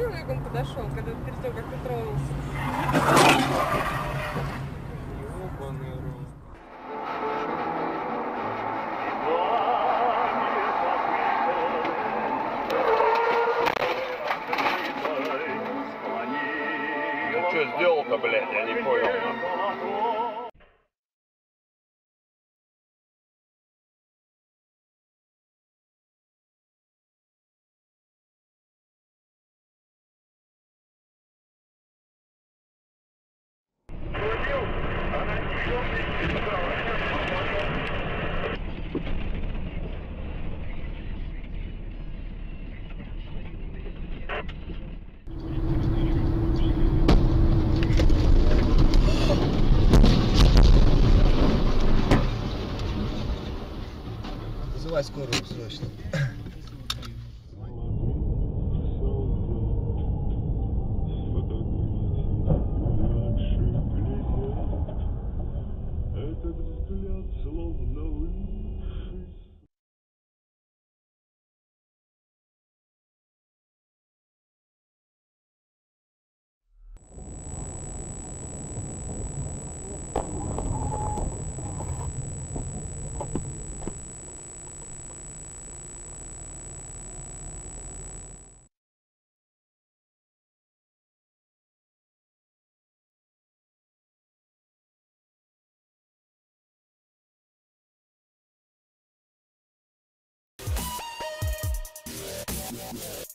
видела, как он подошел, когда перед тем, как ты тронулся? Ёбаный рот. Ну что сделал-то, блядь, я не понял. Вызывай скорую срочно. Yeah.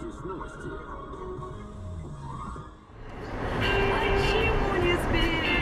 Почему не сберегали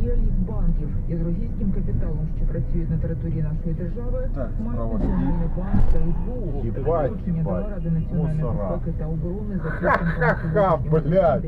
діяльність банків із російським капіталом, що працюють на території нашої держави, Так, має справа. Національний банк та СБУ. Їбать, Доручення їбать. дала Ради національної Мусора. безпеки та оборони за Ха-ха-ха, підсумком блядь.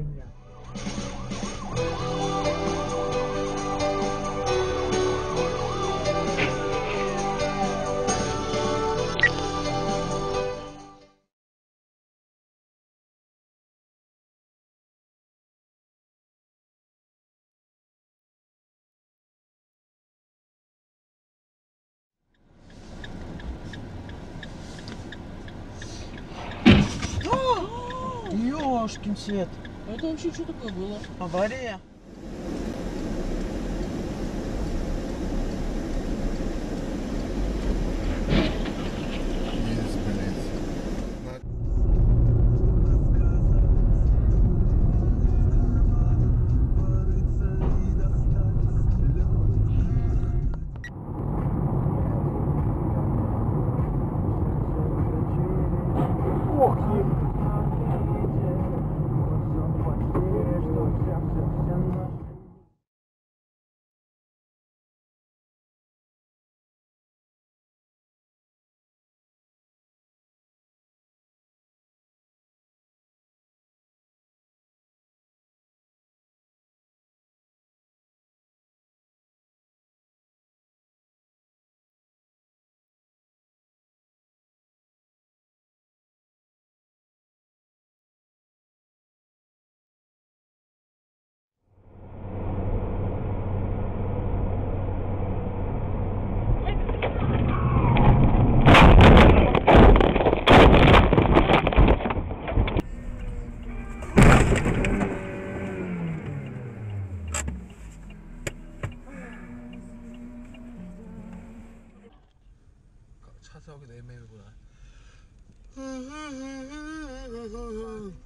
Ёшкин свет. Это вообще что такое было? Авария.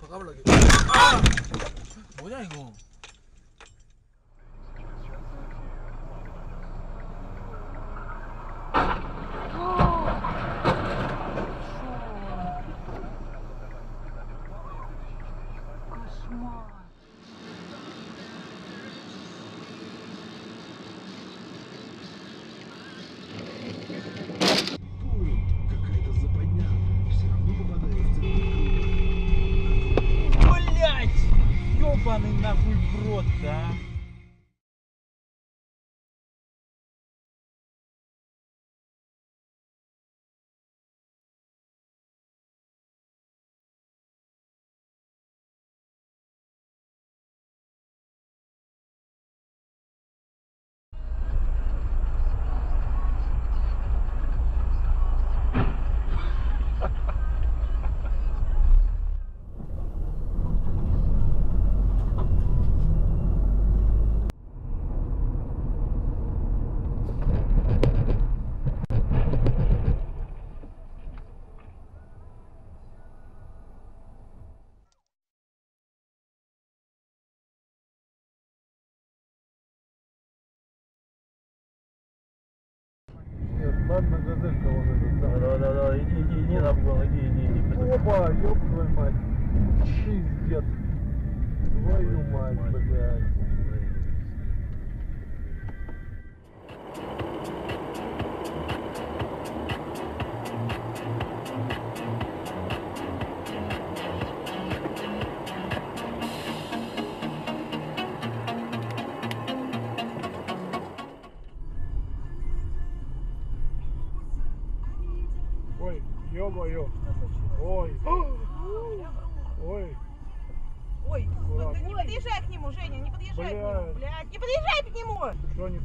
바꿔볼라. 아! 뭐냐 이거? Ёбаный нахуй в рот, да? Ладно, газелька вон этот. Да, да, да, иди, иди, иди на угол, иди, иди, иди. Опа, ёб твою мать. Пиздец. Твою мать, блядь. Ой, ё-моё. Ой. Ой. Ой, вот не подъезжай к нему, Женя, не подъезжай к Блядь. нему, блядь, не подъезжай к нему! Что не...